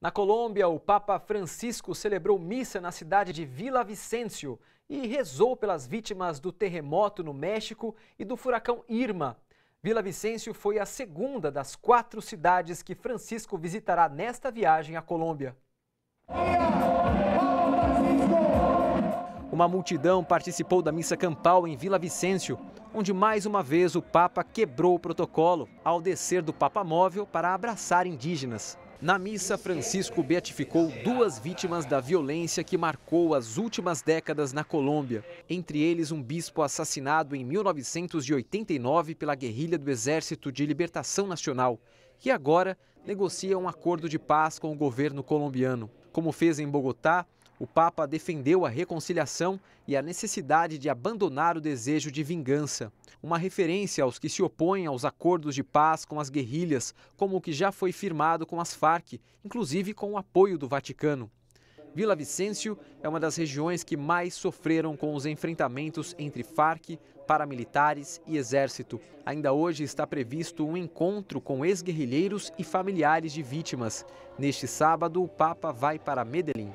Na Colômbia, o Papa Francisco celebrou missa na cidade de Vila Vicêncio e rezou pelas vítimas do terremoto no México e do furacão Irma. Vila Vicêncio foi a segunda das quatro cidades que Francisco visitará nesta viagem à Colômbia. Uma multidão participou da missa campal em Vila Vicêncio, onde mais uma vez o Papa quebrou o protocolo ao descer do Papa Móvel para abraçar indígenas. Na missa, Francisco beatificou duas vítimas da violência que marcou as últimas décadas na Colômbia, entre eles um bispo assassinado em 1989 pela guerrilha do Exército de Libertação Nacional, que agora negocia um acordo de paz com o governo colombiano. Como fez em Bogotá, o Papa defendeu a reconciliação e a necessidade de abandonar o desejo de vingança, uma referência aos que se opõem aos acordos de paz com as guerrilhas, como o que já foi firmado com as Farc, inclusive com o apoio do Vaticano. Vila Vicêncio é uma das regiões que mais sofreram com os enfrentamentos entre Farc, paramilitares e exército. Ainda hoje está previsto um encontro com ex-guerrilheiros e familiares de vítimas. Neste sábado, o Papa vai para Medellín.